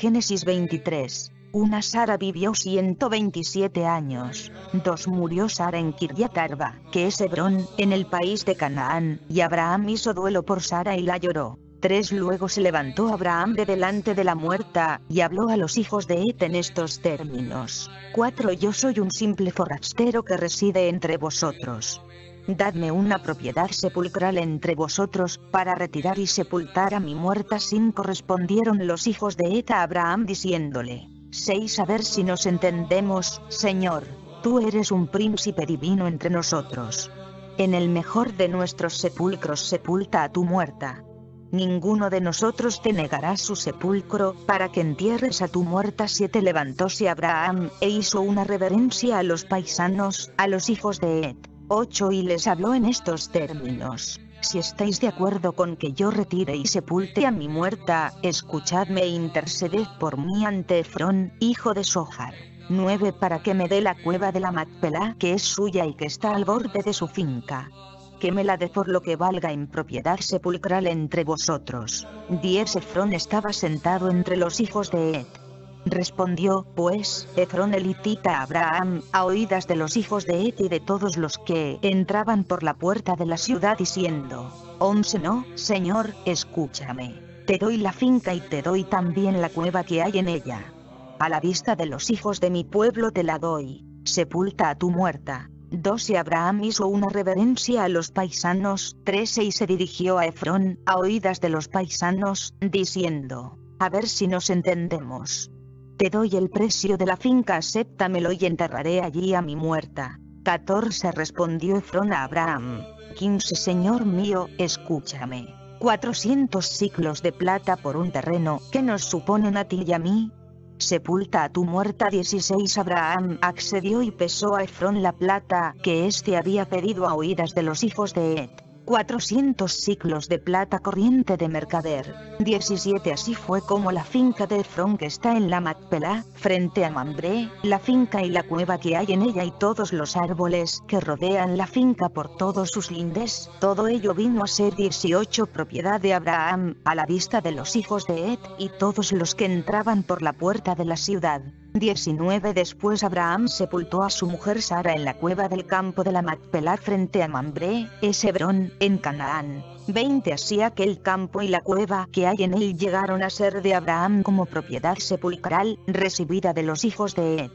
Génesis 23. Una Sara vivió 127 años. Dos murió Sara en Kirjat Arba, que es Hebrón, en el país de Canaán, y Abraham hizo duelo por Sara y la lloró. 3 Luego se levantó Abraham de delante de la muerta, y habló a los hijos de Et en estos términos. 4 Yo soy un simple forastero que reside entre vosotros. Dadme una propiedad sepulcral entre vosotros, para retirar y sepultar a mi muerta. 5 Respondieron los hijos de Et a Abraham diciéndole. 6 A ver si nos entendemos, Señor. Tú eres un príncipe divino entre nosotros. En el mejor de nuestros sepulcros sepulta a tu muerta. Ninguno de nosotros te negará su sepulcro, para que entierres a tu muerta. 7 Levantóse Abraham, e hizo una reverencia a los paisanos, a los hijos de Ed. 8 Y les habló en estos términos. Si estáis de acuerdo con que yo retire y sepulte a mi muerta, escuchadme e interceded por mí ante Efrón, hijo de Sohar. 9 Para que me dé la cueva de la Macpelá que es suya y que está al borde de su finca. Que me la dé por lo que valga en propiedad sepulcral entre vosotros. 10 Efrón estaba sentado entre los hijos de Ed. Respondió, pues, Efrón elitita a Abraham, a oídas de los hijos de Et y de todos los que entraban por la puerta de la ciudad diciendo, 11 No, Señor, escúchame. Te doy la finca y te doy también la cueva que hay en ella. A la vista de los hijos de mi pueblo te la doy. Sepulta a tu muerta. 12 Abraham hizo una reverencia a los paisanos. 13 Y se dirigió a Efrón, a oídas de los paisanos, diciendo, a ver si nos entendemos. Te doy el precio de la finca, acéptamelo y enterraré allí a mi muerta. 14 respondió Efrón a Abraham. 15 Señor mío, escúchame. 400 ciclos de plata por un terreno, que nos suponen a ti y a mí? Sepulta a tu muerta 16 Abraham accedió y pesó a Efrón la plata que éste había pedido a oídas de los hijos de Ed. 400 ciclos de plata corriente de mercader. 17 Así fue como la finca de Efrón que está en la Macpelá, frente a Mambré, la finca y la cueva que hay en ella y todos los árboles que rodean la finca por todos sus lindes, todo ello vino a ser 18 propiedad de Abraham, a la vista de los hijos de Ed, y todos los que entraban por la puerta de la ciudad. 19 Después Abraham sepultó a su mujer Sara en la cueva del campo de la Macpelá frente a Mambré, es Hebrón, en Canaán. 20 Así aquel campo y la cueva que hay en él llegaron a ser de Abraham como propiedad sepulcral, recibida de los hijos de Ed.